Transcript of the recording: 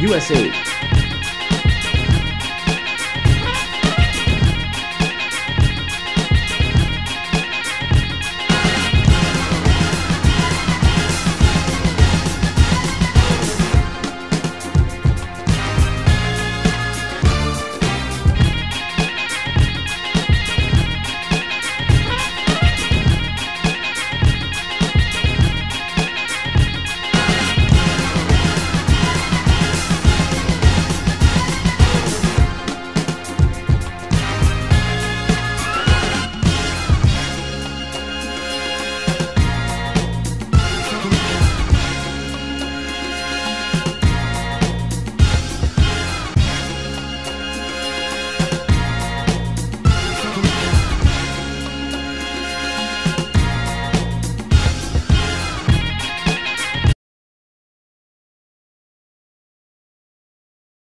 USA